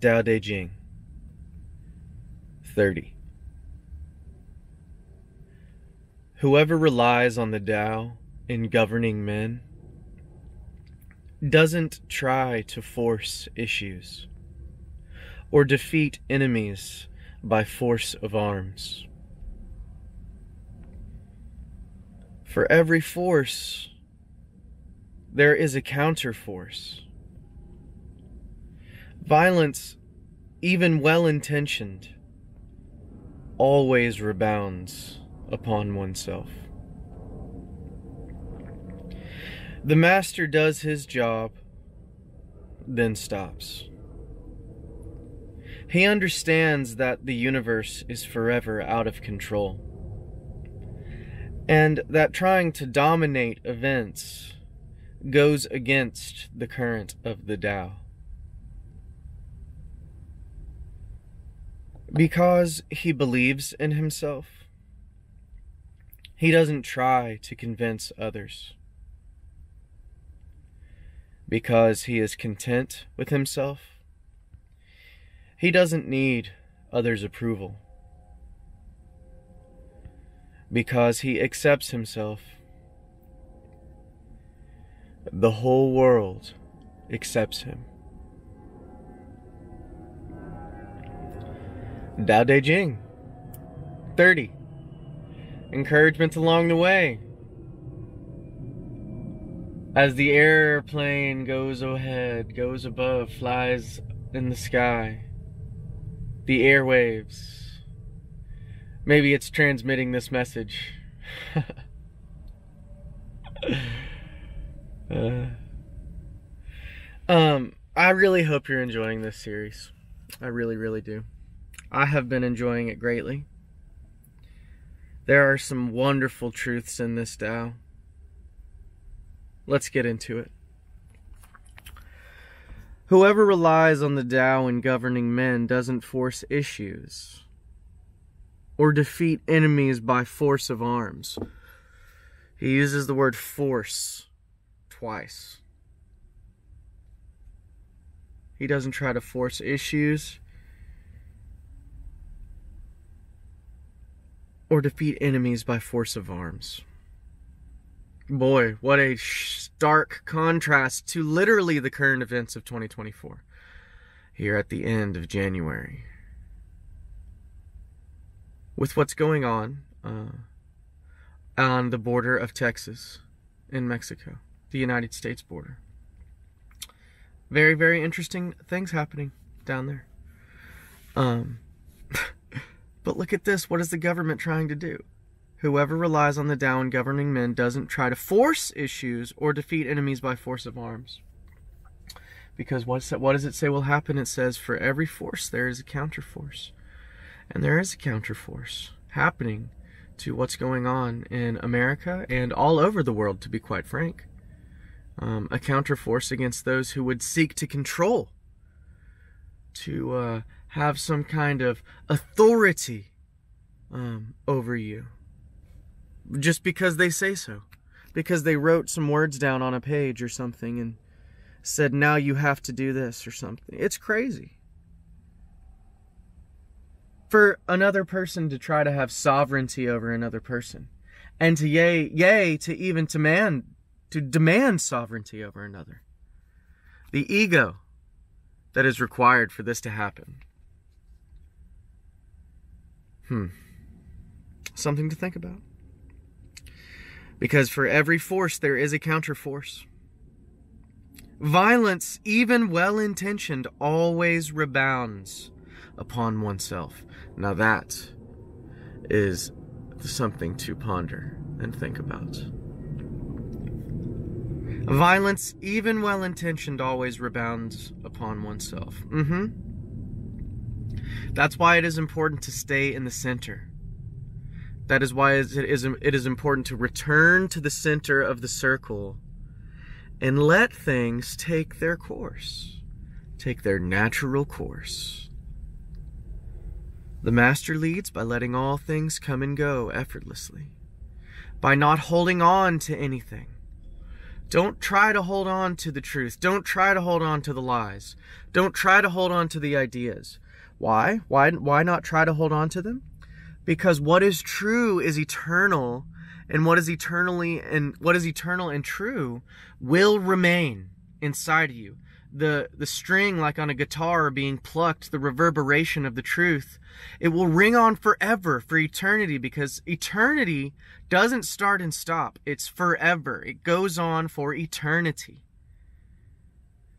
Dao De Jing 30. Whoever relies on the Tao in governing men doesn't try to force issues or defeat enemies by force of arms. For every force, there is a counterforce. Violence, even well intentioned, always rebounds upon oneself. The master does his job, then stops. He understands that the universe is forever out of control, and that trying to dominate events goes against the current of the Tao. Because he believes in himself, he doesn't try to convince others. Because he is content with himself, he doesn't need others' approval. Because he accepts himself, the whole world accepts him. Dao De Jing, 30. Encouragement along the way. As the airplane goes ahead, goes above, flies in the sky, the airwaves. Maybe it's transmitting this message. uh, um, I really hope you're enjoying this series. I really, really do. I have been enjoying it greatly. There are some wonderful truths in this Tao. Let's get into it. Whoever relies on the Tao in governing men doesn't force issues or defeat enemies by force of arms. He uses the word force twice. He doesn't try to force issues. Or defeat enemies by force of arms. Boy, what a stark contrast to literally the current events of 2024 here at the end of January. With what's going on uh, on the border of Texas and Mexico, the United States border. Very, very interesting things happening down there. Um, But look at this. What is the government trying to do? Whoever relies on the Tao in governing men doesn't try to force issues or defeat enemies by force of arms. Because what's that, what does it say will happen? It says, for every force there is a counterforce. And there is a counterforce happening to what's going on in America and all over the world, to be quite frank. Um, a counterforce against those who would seek to control, to uh, have some kind of authority um, over you. Just because they say so. Because they wrote some words down on a page or something and said, now you have to do this or something. It's crazy. For another person to try to have sovereignty over another person. And to yay, yay, to even demand, to demand sovereignty over another. The ego that is required for this to happen Hmm. Something to think about. Because for every force, there is a counterforce. Violence, even well intentioned, always rebounds upon oneself. Now, that is something to ponder and think about. Violence, even well intentioned, always rebounds upon oneself. Mm hmm. That's why it is important to stay in the center. That is why it is, it is important to return to the center of the circle and let things take their course, take their natural course. The Master leads by letting all things come and go effortlessly, by not holding on to anything, Don't try to hold on to the truth. Don't try to hold on to the lies. Don't try to hold on to the ideas. Why? Why why not try to hold on to them? Because what is true is eternal, and what is eternally and what is eternal and true will remain inside of you the the string like on a guitar being plucked the reverberation of the truth. It will ring on forever for eternity because eternity doesn't start and stop. It's forever. It goes on for eternity.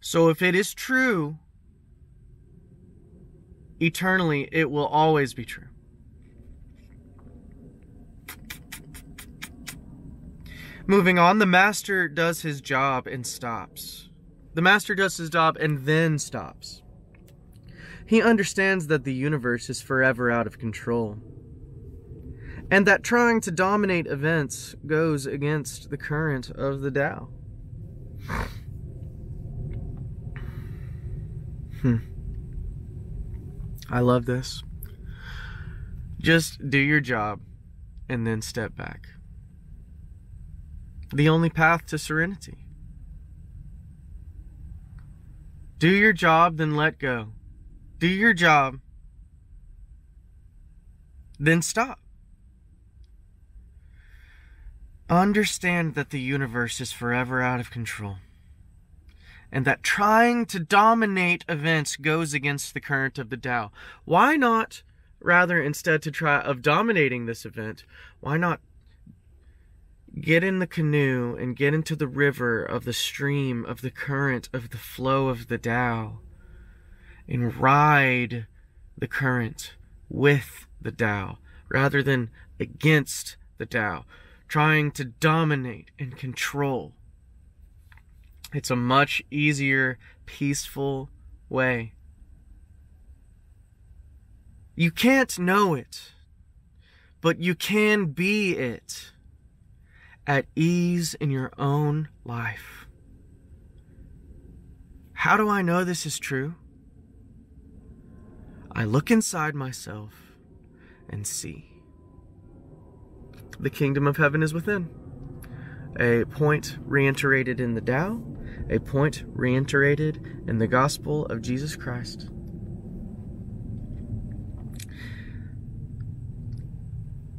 So if it is true eternally it will always be true. Moving on the master does his job and stops the master does his job and then stops. He understands that the universe is forever out of control. And that trying to dominate events goes against the current of the Tao. Hmm. I love this. Just do your job and then step back. The only path to serenity. Do your job, then let go. Do your job, then stop. Understand that the universe is forever out of control and that trying to dominate events goes against the current of the Tao. Why not, rather, instead to try of dominating this event, why not get in the canoe and get into the river of the stream of the current of the flow of the Tao and ride the current with the Tao rather than against the Tao, trying to dominate and control. It's a much easier, peaceful way. You can't know it, but you can be it at ease in your own life. How do I know this is true? I look inside myself and see. The kingdom of heaven is within. A point reiterated in the Tao, a point reiterated in the gospel of Jesus Christ.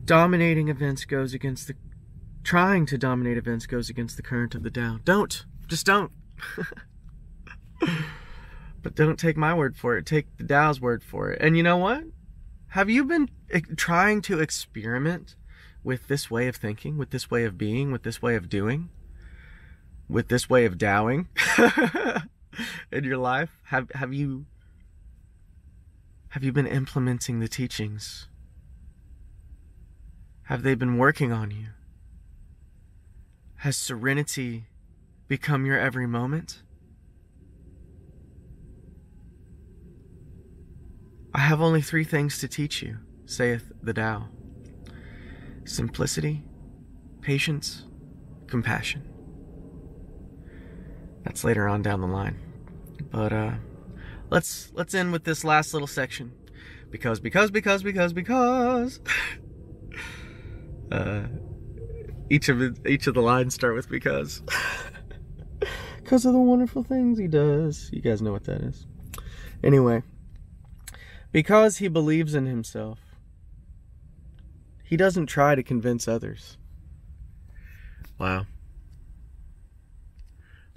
Dominating events goes against the trying to dominate events goes against the current of the Tao. Don't. Just don't. but don't take my word for it. Take the Tao's word for it. And you know what? Have you been eh, trying to experiment with this way of thinking, with this way of being, with this way of doing, with this way of dowing in your life? Have have you have you been implementing the teachings? Have they been working on you? Has serenity become your every moment? I have only three things to teach you, saith the Tao simplicity, patience, compassion. That's later on down the line. But uh let's let's end with this last little section. Because because because because because uh each of each of the lines start with because. Because of the wonderful things he does. You guys know what that is. Anyway, because he believes in himself, he doesn't try to convince others. Wow.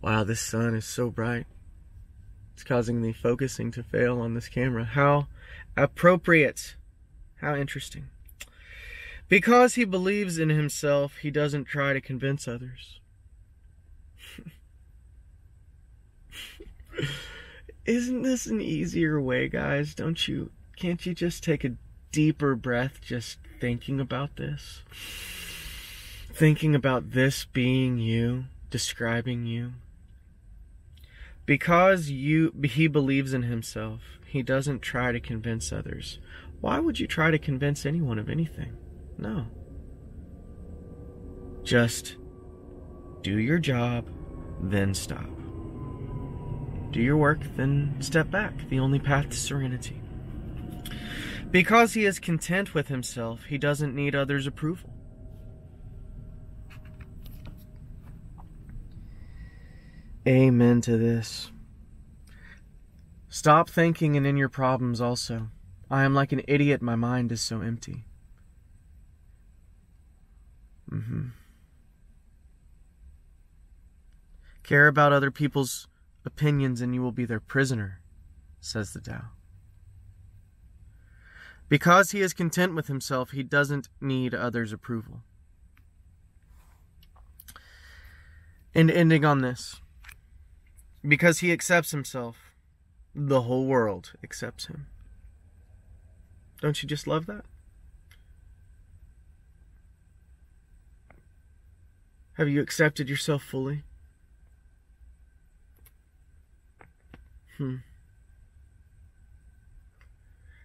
Wow, this sun is so bright. It's causing the focusing to fail on this camera. How appropriate. How interesting. Because he believes in himself, he doesn't try to convince others. Isn't this an easier way, guys? Don't you? Can't you just take a deeper breath just thinking about this? Thinking about this being you, describing you. Because you he believes in himself, he doesn't try to convince others. Why would you try to convince anyone of anything? No. Just do your job, then stop. Do your work, then step back. The only path to serenity. Because he is content with himself, he doesn't need others' approval. Amen to this. Stop thinking and in your problems also. I am like an idiot, my mind is so empty. Mm-hmm. Care about other people's opinions and you will be their prisoner, says the Tao. Because he is content with himself, he doesn't need others' approval. And ending on this because he accepts himself, the whole world accepts him. Don't you just love that? Have you accepted yourself fully? Hmm.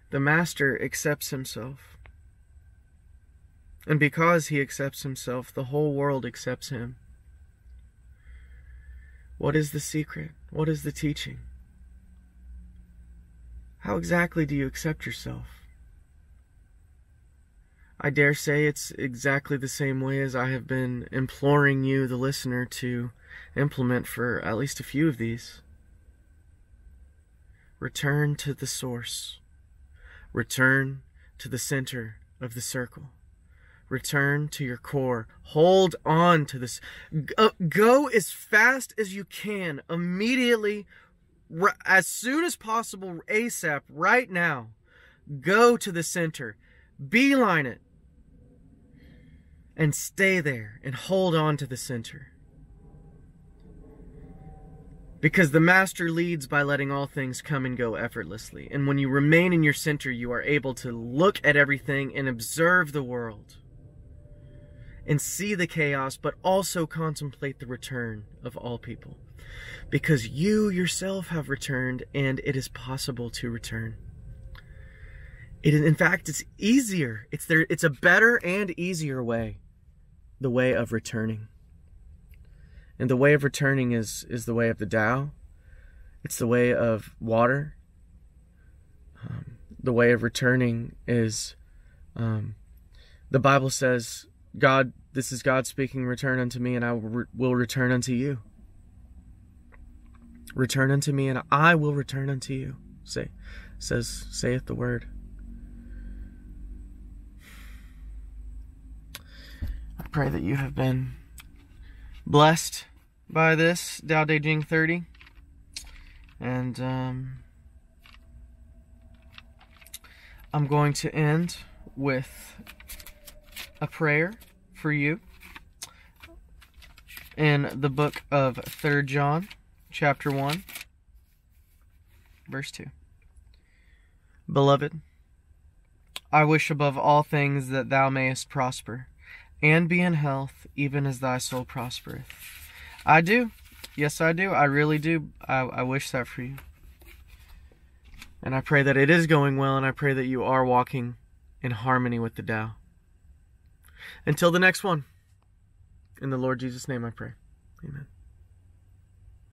The Master accepts himself. And because he accepts himself, the whole world accepts him. What is the secret? What is the teaching? How exactly do you accept yourself? I dare say it's exactly the same way as I have been imploring you, the listener, to implement for at least a few of these. Return to the source. Return to the center of the circle. Return to your core. Hold on to this. Go, uh, go as fast as you can, immediately, as soon as possible, ASAP, right now. Go to the center. Beeline it. And stay there and hold on to the center. Because the Master leads by letting all things come and go effortlessly. And when you remain in your center, you are able to look at everything and observe the world and see the chaos, but also contemplate the return of all people. Because you yourself have returned, and it is possible to return. It in fact, it's easier. It's there. It's a better and easier way, the way of returning. And the way of returning is is the way of the Tao. It's the way of water. Um, the way of returning is, um, the Bible says God, this is God speaking, return unto me, and I will return unto you. Return unto me, and I will return unto you. Say, says, saith the word. Pray that you have been blessed by this Tao Te Ching 30. And um, I'm going to end with a prayer for you in the book of Third John, chapter 1, verse 2. Beloved, I wish above all things that thou mayest prosper, and be in health, even as thy soul prospereth. I do. Yes, I do. I really do. I, I wish that for you. And I pray that it is going well, and I pray that you are walking in harmony with the Tao. Until the next one, in the Lord Jesus' name I pray. Amen.